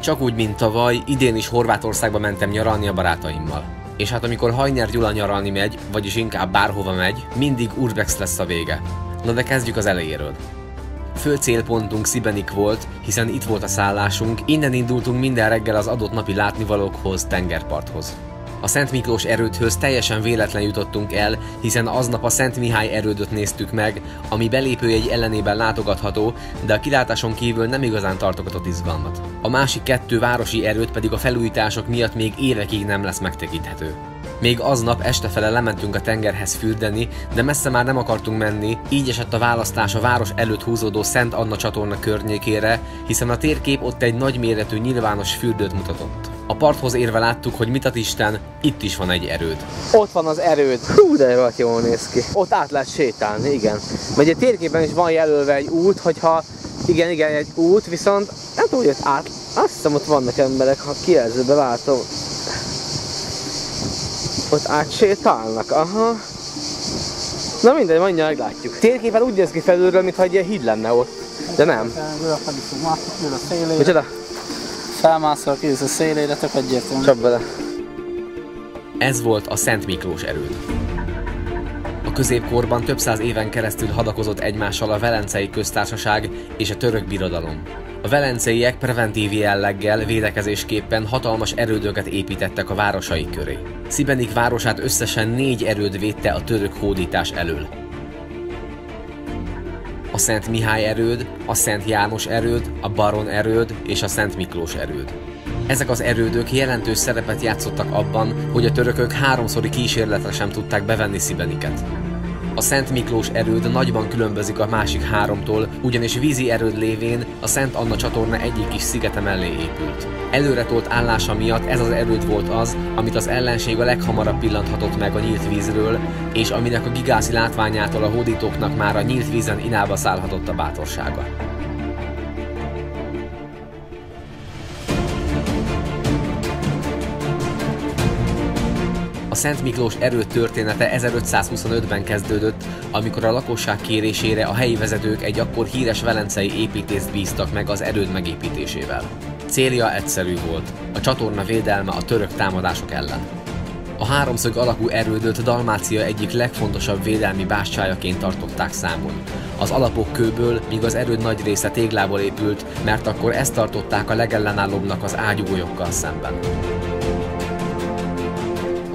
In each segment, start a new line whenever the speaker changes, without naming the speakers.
Csak úgy, mint tavaly, idén is Horvátországba mentem nyaralni a barátaimmal. És hát amikor Hajner Gyula nyaralni megy, vagyis inkább bárhova megy, mindig Urbex lesz a vége. Na de kezdjük az elejéről. Fő célpontunk Szibenik volt, hiszen itt volt a szállásunk, innen indultunk minden reggel az adott napi látnivalókhoz, tengerparthoz. A Szent Miklós erődhöz teljesen véletlen jutottunk el, hiszen aznap a Szent Mihály erődöt néztük meg, ami belépőjegy ellenében látogatható, de a kilátáson kívül nem igazán tartogatott izgalmat. A másik kettő városi erőt pedig a felújítások miatt még évekig nem lesz megtekinthető. Még aznap estefele lementünk a tengerhez fürdeni, de messze már nem akartunk menni, így esett a választás a város előtt húzódó Szent Anna csatorna környékére, hiszen a térkép ott egy nagyméretű nyilvános fürdőt mutatott. A parthoz érve láttuk, hogy mit Isten, itt is van egy erőd.
Ott van az erőd. Hú, de rohadt jól néz ki. Ott át lehet sétálni, igen. Vagy egy térképen is van jelölve egy út, hogyha igen, igen, egy út, viszont nem tudom, hogy ott át, azt hiszem ott vannak emberek, ha kijelzőbe látom. Ott átsétálnak, aha. Na mindegy, majd meglátjuk. Térképen úgy néz ki felülről, mintha egy ilyen híd lenne ott. De nem. Micsoda?
Felmászol ki, a szélére, tök egyértelmű.
Csap bele.
Ez volt a Szent Miklós erőd. A középkorban több száz éven keresztül hadakozott egymással a Velencei Köztársaság és a Török Birodalom. A velenceiek preventív jelleggel védekezésképpen hatalmas erődöket építettek a városai köré. Szibenik városát összesen négy erőd védte a török hódítás elől. A Szent Mihály erőd, a Szent János erőd, a Baron erőd és a Szent Miklós erőd. Ezek az erődök jelentős szerepet játszottak abban, hogy a törökök háromszori kísérletre sem tudták bevenni Szibeniket. A Szent Miklós erőd nagyban különbözik a másik háromtól, ugyanis vízi erőd lévén a Szent Anna csatorna egyik kis szigete mellé épült. Előretolt állása miatt ez az erőd volt az, amit az ellenség a leghamarabb pillanthatott meg a nyílt vízről, és aminek a gigászi látványától a hódítóknak már a nyílt vízen inába szállhatott a bátorsága. Szent Miklós erőd története 1525-ben kezdődött, amikor a lakosság kérésére a helyi vezetők egy akkor híres velencei építészt bíztak meg az erőd megépítésével. Célja egyszerű volt, a csatorna védelme a török támadások ellen. A háromszög alakú erődöt Dalmácia egyik legfontosabb védelmi bástyájaként tartották számon. Az alapok kőből, míg az erőd nagy része téglából épült, mert akkor ezt tartották a legellenállóbbnak az ágyugolyokkal szemben.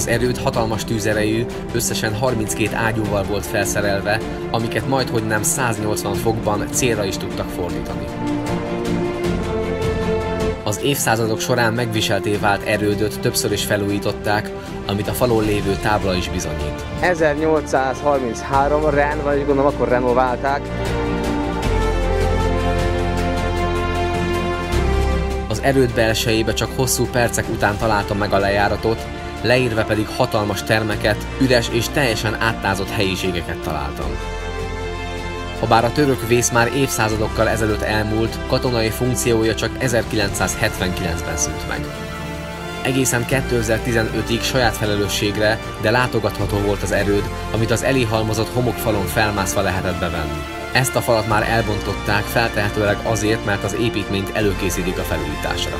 Az erőd hatalmas tűzerejű, összesen 32 ágyúval volt felszerelve, amiket majdhogy nem 180 fokban célra is tudtak fordítani. Az évszázadok során megviselté vált erődöt többször is felújították, amit a falon lévő tábla is bizonyít.
1833 Ren, vagy gondolom akkor renoválták.
Az erőd belsejébe csak hosszú percek után találtam meg a lejáratot, leírva pedig hatalmas termeket, üres és teljesen áttázott helyiségeket találtam. Habár a török vész már évszázadokkal ezelőtt elmúlt, katonai funkciója csak 1979-ben szűnt meg. Egészen 2015-ig saját felelősségre, de látogatható volt az erőd, amit az elihalmozott homokfalon felmászva lehetett bevenni. Ezt a falat már elbontották, feltehetőleg azért, mert az építményt előkészítik a felújításra.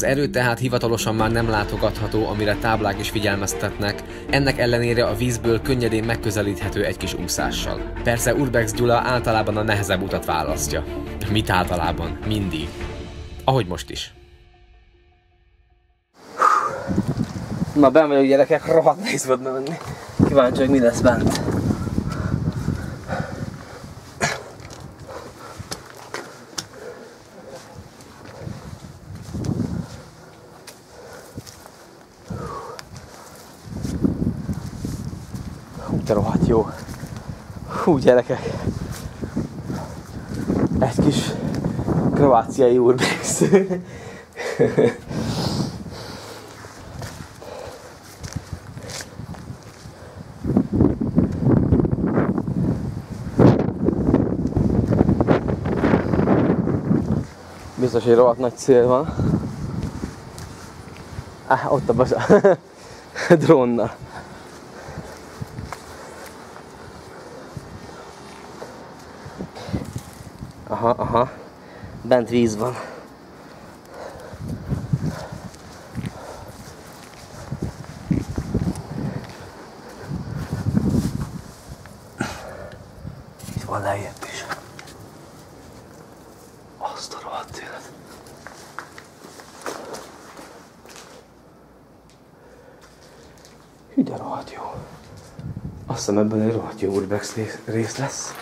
Az erő tehát hivatalosan már nem látogatható, amire táblák is figyelmeztetnek, ennek ellenére a vízből könnyedén megközelíthető egy kis úszással. Persze Urbex Gyula általában a nehezebb utat választja. Mit általában? Mindig. Ahogy most is.
Na, ben vagyok gyerekek, rohadt nehéz volt bemenni. Kíváncsi, hogy mi lesz bent. de rohadt jó. Hú, gyerekek. Egy kis kroáciai urbex. Biztos, hogy rohadt nagy cél van. Ah, ott a baza. drónnal. Aha, aha. Bent víz van. Itt van lejjebb is. Azt a rohadt élet. Hű, de rohadt jó. Azt hiszem ebből egy rohadt jó urbex rész- lesz.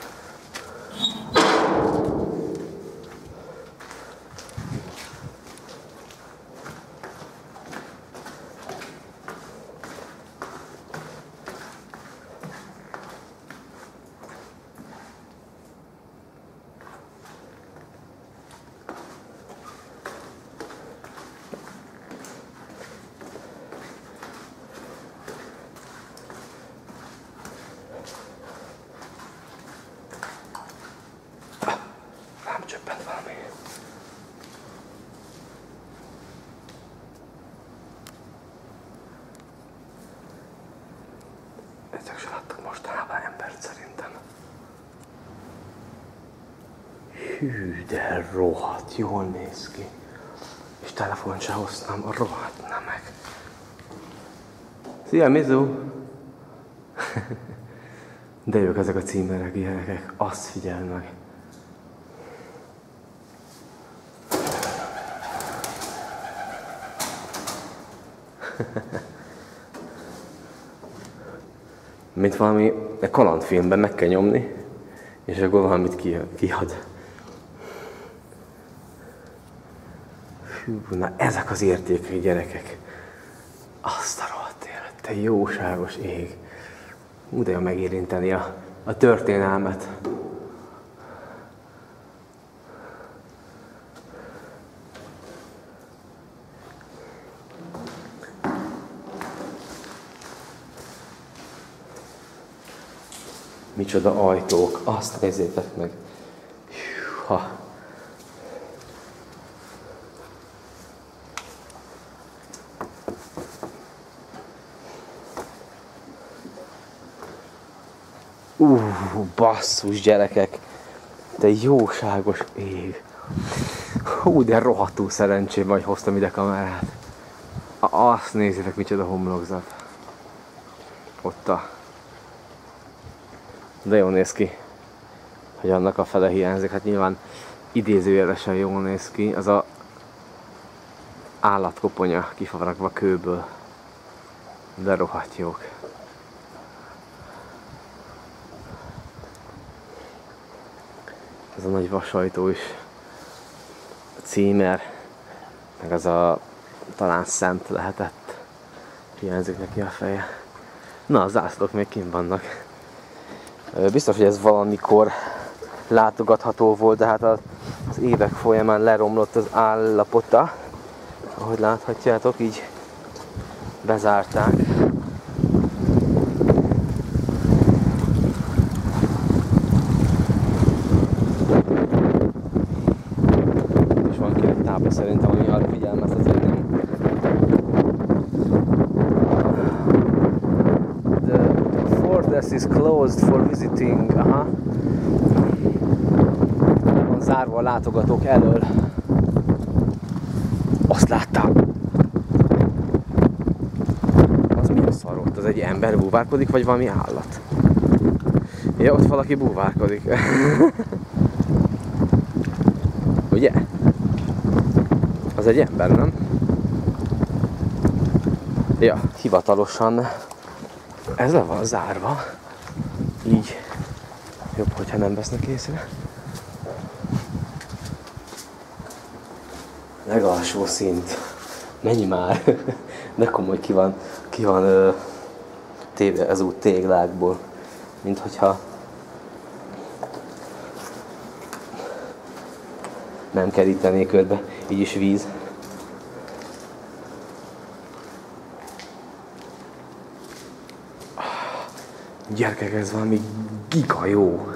Rám csöppent valami. Ezek se láttak mostanában embert szerintem. Hű, de rohadt jól néz ki. És telefont se hoztam, a rohadt meg. Szia, Mizu! De jók ezek a címerek, gyerekek. Azt figyel meg. Mint valami kalandfilmben meg kell nyomni, és akkor valamit ki- kiad. Hű, na ezek az értékek, gyerekek. Azt a rohadt te jóságos ég. Hú, de megérinteni a, a történelmet. Micsoda ajtók, azt nézzétek meg. Hűha. Uh, basszus gyerekek. De jóságos ég. Hú, de rohadtul szerencsém, hogy hoztam ide kamerát. Azt nézzétek, micsoda homlokzat. Ott a... De jól néz ki, hogy annak a fele hiányzik. Hát nyilván idézőjelesen jól néz ki. Az a állatkoponya kifaragva kőből. De rohadt jók. Ez a nagy vasajtó is. A címer, meg az a talán szent lehetett. Hiányzik neki a feje. Na, a zászlók még kint vannak. Biztos, hogy ez valamikor látogatható volt, de hát az az évek folyamán leromlott az állapota. Ahogy láthatjátok, így bezárták. És van ki egy tábla szerintem, ami arra figyelmeztet, hogy nem The fortress is closed for visiting. Aha. Le Van zárva a látogatók elől. Azt láttam. Az mi a szar ott? Az egy ember búvárkodik, vagy valami állat? Ja, ott valaki búvárkodik. Ugye? Az egy ember, nem? Ja, hivatalosan ez le van zárva. Így jobb, hogyha nem vesznek észre. Legalsó szint. Menj már! De komoly ki van, ki van ö, téve ez út téglákból. Mint hogyha nem kerítenék körbe, így is víz. Gyerekek, ez valami giga jó.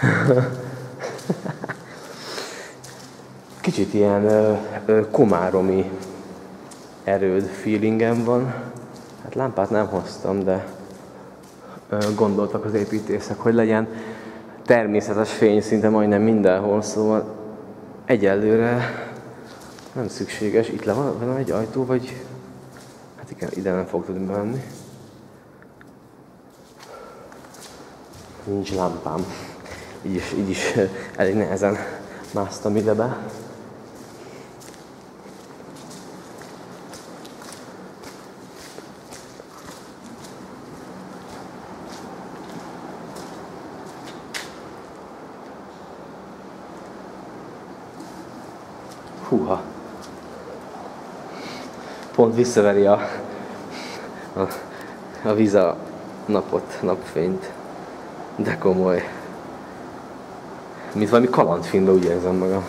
Kicsit ilyen ö, komáromi erőd feelingem van. Hát lámpát nem hoztam, de gondoltak az építészek, hogy legyen természetes fény szinte majdnem mindenhol, szóval egyelőre nem szükséges. Itt le van, van egy ajtó, vagy... Hát igen, ide nem fog tudni bemenni. Nincs lámpám. Így is, így is elég nehezen másztam ide be. Húha. Pont visszaveri a, a, a víz a napot, napfényt. De komoly. Mint valami kalandfilmben úgy érzem magam.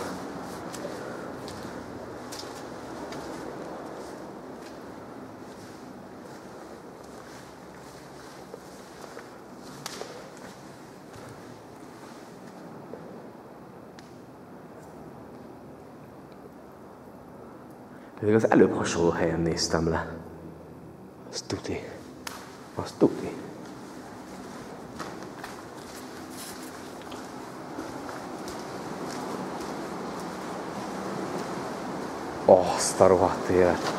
Pedig az előbb hasonló helyen néztem le. Azt tuti. Azt tuti. Azt a rohadt élet.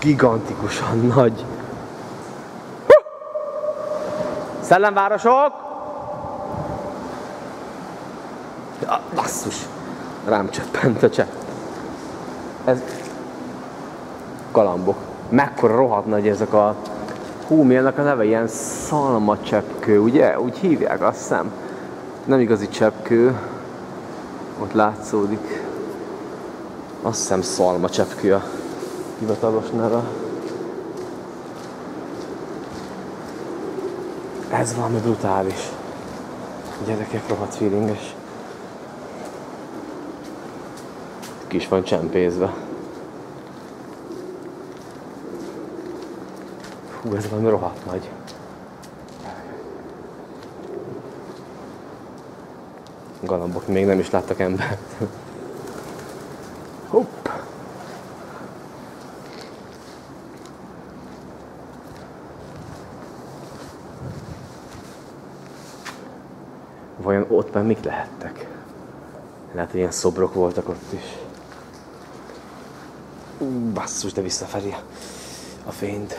Gigantikusan nagy. Szellemvárosok! Ja, basszus! Rám csöppent a csepp. Ez galambok. Mekkora rohadt nagy ezek a... Hú, mi ennek a neve? Ilyen szalmacseppkő, ugye? Úgy hívják, azt hiszem. Nem igazi cseppkő. Ott látszódik. Azt hiszem szalmacseppkő a hivatalos neve. Ez valami brutális. Gyerekek rohadt feelinges. Ki is van csempézve. Hú, ez valami rohadt nagy. Galambok még nem is láttak embert. Hopp! Vajon ott már mik lehettek? Lehet, hogy ilyen szobrok voltak ott is. Ú, Basszus, de visszafelé a fényt.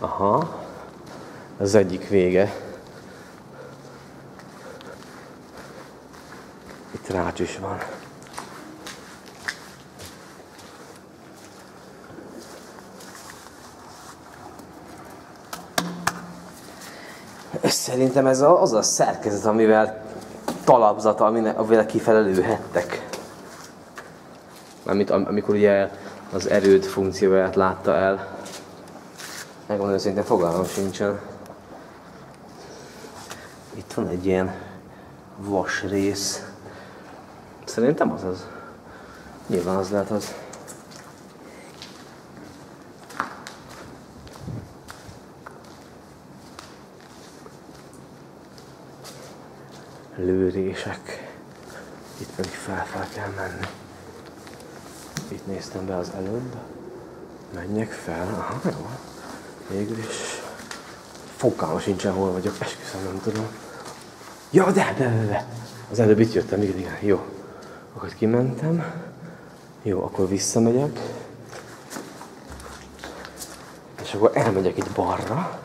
Aha, az egyik vége. Itt rács is van. Szerintem ez a, az a szerkezet, amivel talapzat, amivel kifele lőhettek. Amit, amikor ugye az erőd funkcióját látta el. Megmondom őszintén, fogalmam sincsen. Itt van egy ilyen vas rész. Szerintem az az. Nyilván az lehet az. Lőrések. Itt pedig fel-fel kell menni. Itt néztem be az előbb. Menjek fel. Aha, jó. Végül is fogalma sincsen, hol vagyok, esküszöm, nem tudom. Ja, de, de, de, de. Az előbb itt jöttem, igen, igen, jó. Akkor kimentem. Jó, akkor visszamegyek. És akkor elmegyek itt balra.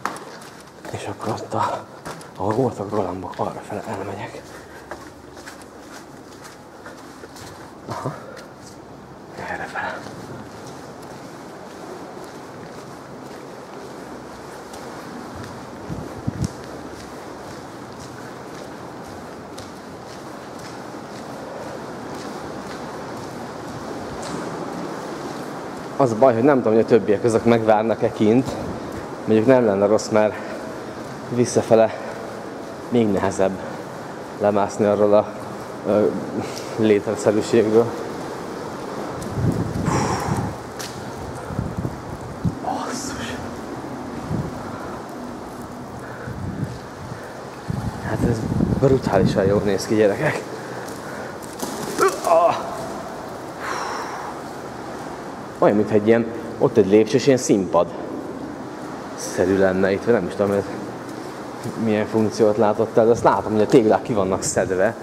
És akkor ott, a, ahol voltak galambok, arra fel elmegyek. az a baj, hogy nem tudom, hogy a többiek azok megvárnak-e kint. Mondjuk nem lenne rossz, mert visszafele még nehezebb lemászni arról a ö, létreszerűségről. Basszus. Hát ez brutálisan jól néz ki, gyerekek. Olyan, mintha egy ilyen, ott egy lépcsős ilyen színpad szerű lenne itt, nem is tudom, ez milyen funkciót látott el, azt látom, hogy a téglák ki vannak szedve.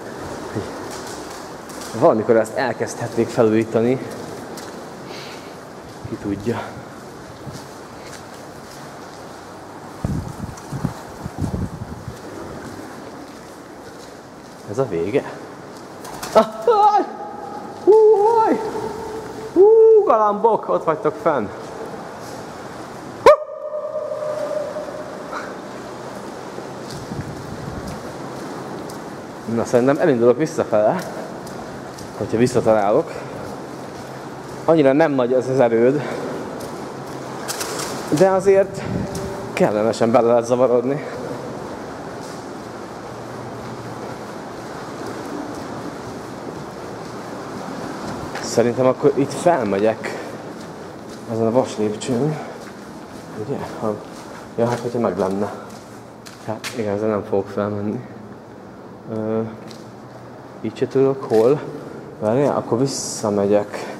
Valamikor ezt elkezdhetnék felújítani, ki tudja. Ez a vége? Ah, aj! Hú, aj! Hú, galambok, ott vagytok fenn. Na szerintem elindulok visszafele, hogyha visszatalálok. Annyira nem nagy ez az erőd, de azért kellemesen bele lehet zavarodni. Szerintem akkor itt felmegyek ezen a vas lépcsőn. Ugye? Ha... Ja, hát hogyha meg lenne. Hát igen, ezzel nem fogok felmenni. Ö, így se tudok, hol. Várjál, akkor visszamegyek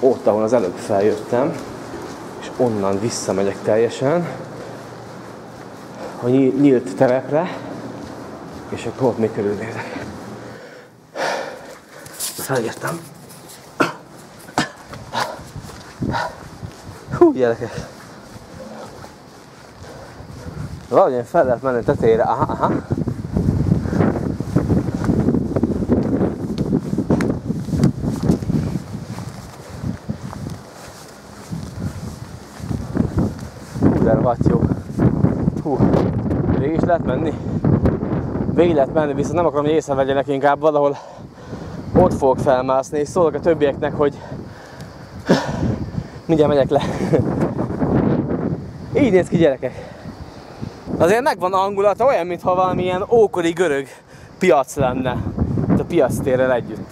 ott, ahol az előbb feljöttem, és onnan visszamegyek teljesen a nyílt terepre, és akkor ott még körülnézek. Felértem. Gyerekek. Valahogyan fel lehet menni tetejére. Aha, aha. De rohadt jó. Hú, végig is lehet menni. Végig lehet menni, viszont nem akarom, hogy észrevegyenek inkább valahol ott fogok felmászni, és szólok a többieknek, hogy mindjárt megyek le. Így néz ki gyerekek. Azért megvan a hangulata, olyan, mintha valamilyen ókori görög piac lenne. Itt a piac térrel együtt.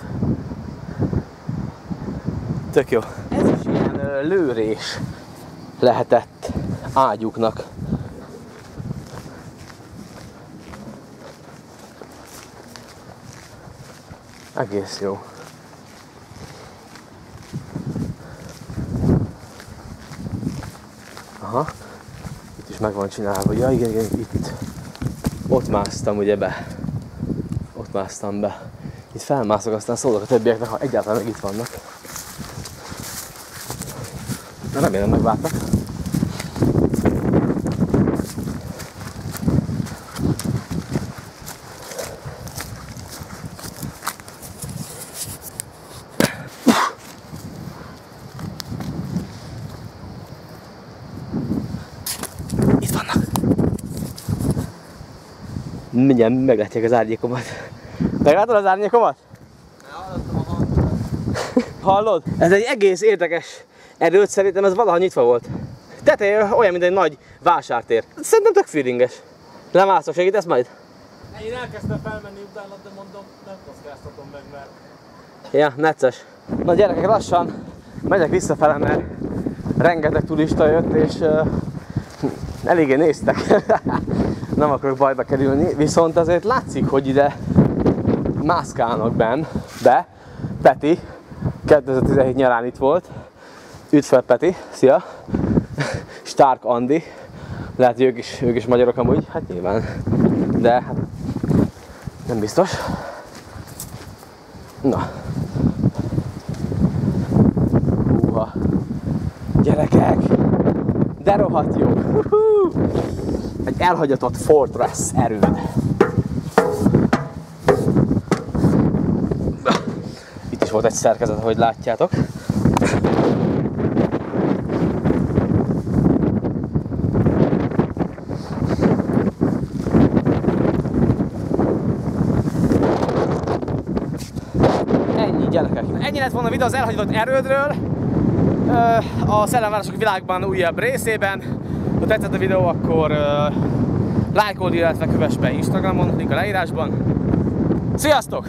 Tök jó. Ez is ilyen ö, lőrés lehetett ágyuknak. Egész jó. Aha. Itt is meg van csinálva. Ja, igen, igen, itt. Ott másztam ugye be. Ott másztam be. Itt felmászok, aztán szólok a többieknek, ha egyáltalán meg itt vannak. Na remélem megvártak. Mindjárt meglátják az árnyékomat. Meglátod az árnyékomat? Hallod? Ez egy egész érdekes erőt szerintem ez valaha nyitva volt. Teteje olyan, mint egy nagy vásártér. Szerintem tök feelinges. Lemászok, segítesz majd?
Én elkezdtem felmenni utána, de mondom, nem kockáztatom meg, mert
Ja, necces. Na gyerekek, lassan megyek visszafele, mert rengeteg turista jött, és uh, eléggé néztek. Nem akarok bajba kerülni, viszont azért látszik, hogy ide mászkálnak benn, de Peti 2017 nyarán itt volt. Üdv fel Peti, szia! Stark Andi, lehet, hogy ők is, ők is magyarok amúgy, hát nyilván, de hát nem biztos. Na, Húha. Gyerekek! De rohadt jó! Egy elhagyatott fortress erőd. Itt is volt egy szerkezet, ahogy látjátok. Ennyi gyerekek. Ennyi lett volna a videó az elhagyott erődről. A Szellemvárosok világban újabb részében. Ha tetszett a videó, akkor ö, lájkold, illetve kövess be Instagramon, link a leírásban. Sziasztok!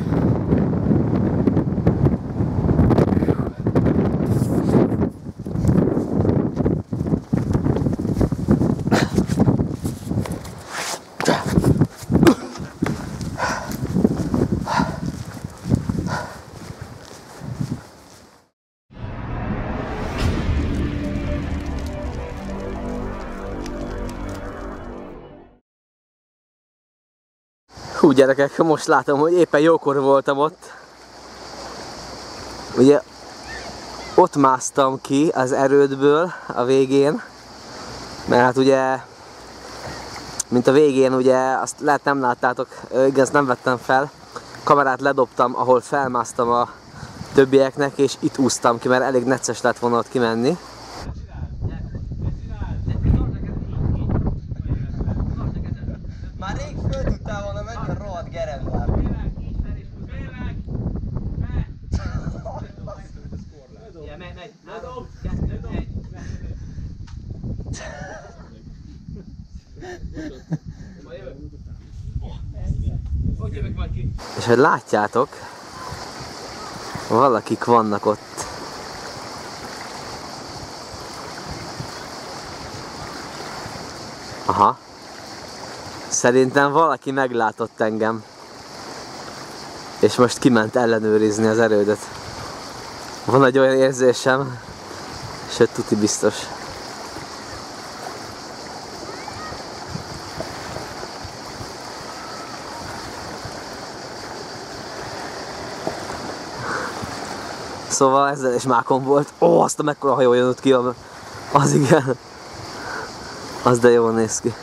Hú gyerekek, most látom, hogy éppen jókor voltam ott. Ugye ott másztam ki az erődből a végén, mert hát ugye, mint a végén ugye, azt lehet nem láttátok, igaz nem vettem fel, kamerát ledobtam, ahol felmásztam a többieknek, és itt úsztam ki, mert elég necces lett volna ott kimenni. Már rég föl tudtál volna menni a rohadt gerendbár. És hogy látjátok, valakik vannak ott. Aha. Szerintem valaki meglátott engem. És most kiment ellenőrizni az erődet. Van egy olyan érzésem, sőt tuti biztos. Szóval ezzel is mákom volt. Ó, azt a mekkora hajó jön ki, az igen. Az de jól néz ki.